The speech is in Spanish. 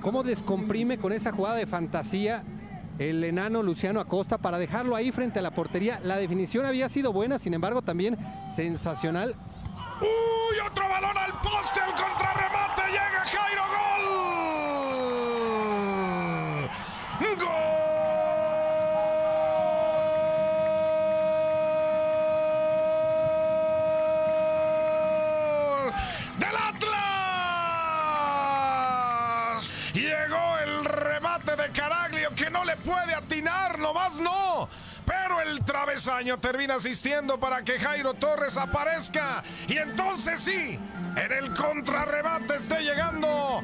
cómo descomprime con esa jugada de fantasía el enano Luciano Acosta para dejarlo ahí frente a la portería. La definición había sido buena, sin embargo también sensacional. ¡Uy! Otro Llegó el remate de Caraglio que no le puede atinar, nomás no. Pero el travesaño termina asistiendo para que Jairo Torres aparezca. Y entonces sí, en el contrarrebate esté llegando